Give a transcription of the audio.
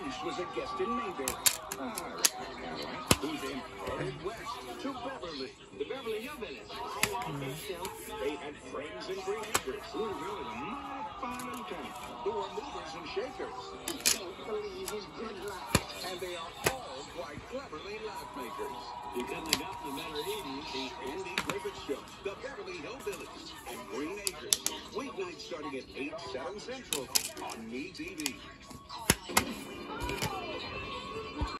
was a guest in Mayberry. All right, all right. Who then headed west to Beverly. The Beverly Hillbillies. I. They had friends in Green Acres. who were really mighty fine town. who were movers and shakers. I don't believe in good luck. And they are all quite cleverly laugh makers. You couldn't have gotten a better evening. The Andy Griffith Show, The Beverly Hillbillies, and Green Acres. Weeknights starting at 8, 7 Central on MeTV.